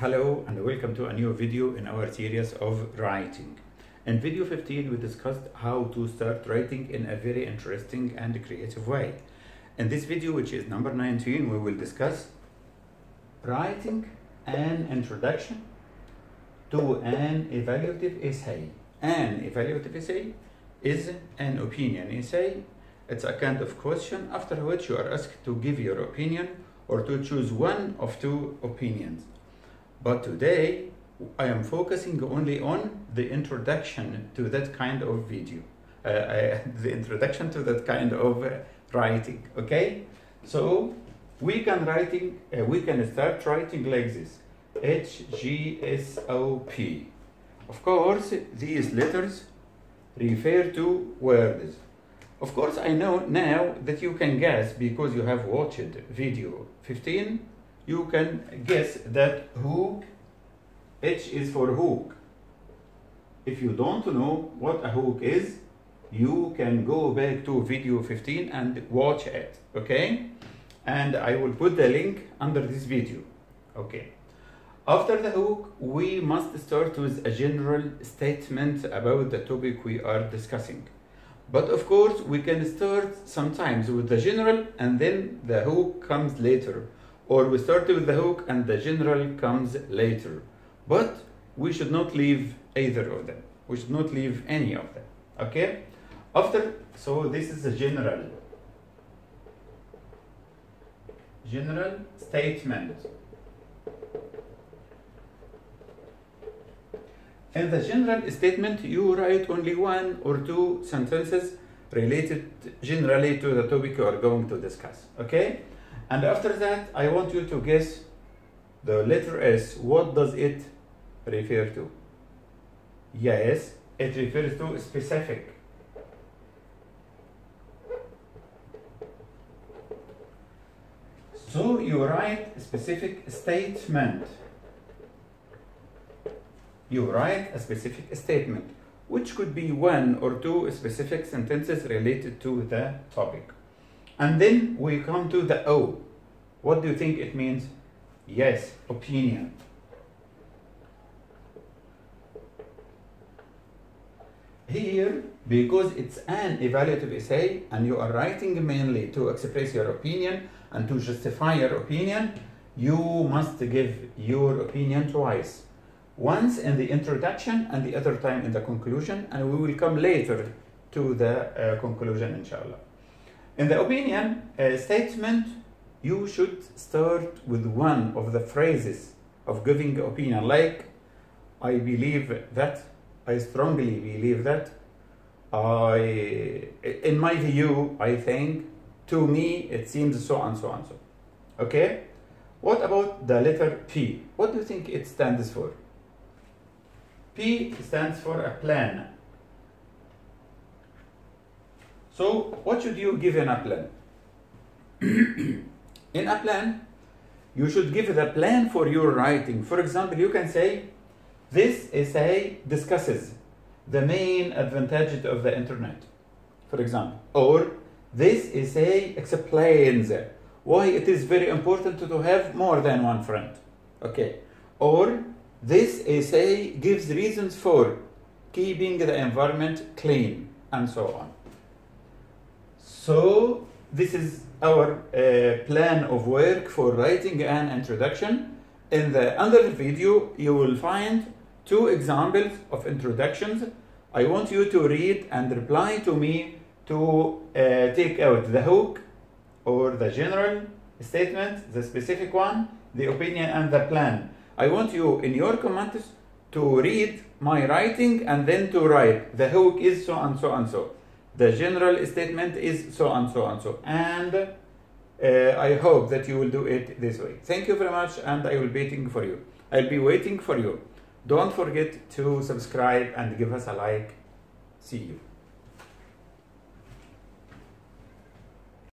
Hello and welcome to a new video in our series of writing. In video 15 we discussed how to start writing in a very interesting and creative way. In this video which is number 19 we will discuss writing an introduction to an evaluative essay. An evaluative essay is an opinion essay. It's a kind of question after which you are asked to give your opinion or to choose one of two opinions. But today I am focusing only on the introduction to that kind of video, uh, uh, the introduction to that kind of uh, writing. Okay, so we can writing uh, we can start writing like this: H G S O P. Of course, these letters refer to words. Of course, I know now that you can guess because you have watched video 15. You can guess that hook, H is for hook. If you don't know what a hook is, you can go back to video 15 and watch it, okay? And I will put the link under this video, okay? After the hook, we must start with a general statement about the topic we are discussing. But of course, we can start sometimes with the general and then the hook comes later. Or we start with the hook and the general comes later. But we should not leave either of them. We should not leave any of them. Okay? After, so this is a general. General statement. In the general statement, you write only one or two sentences related generally to the topic you are going to discuss. Okay? And after that, I want you to guess the letter S. What does it refer to? Yes, it refers to specific. So you write a specific statement you write a specific statement, which could be one or two specific sentences related to the topic. And then we come to the O. What do you think it means? Yes, opinion. Here, because it's an evaluative essay and you are writing mainly to express your opinion and to justify your opinion, you must give your opinion twice once in the introduction and the other time in the conclusion, and we will come later to the uh, conclusion, inshallah. In the opinion statement, you should start with one of the phrases of giving opinion, like I believe that, I strongly believe that, I, in my view, I think, to me, it seems so and so and so. Okay? What about the letter P? What do you think it stands for? P stands for a plan. So, what should you give in a plan? in a plan, you should give the plan for your writing. For example, you can say, this essay discusses the main advantages of the internet, for example. Or, this essay explains why it is very important to have more than one friend. Okay. Or, this essay gives reasons for keeping the environment clean and so on. So, this is our uh, plan of work for writing an introduction. In the under video, you will find two examples of introductions. I want you to read and reply to me to uh, take out the hook or the general statement, the specific one, the opinion, and the plan. I want you in your comments to read my writing and then to write the hook is so and so and so. The general statement is so and so and so. And uh, I hope that you will do it this way. Thank you very much and I will be waiting for you. I'll be waiting for you. Don't forget to subscribe and give us a like. See you.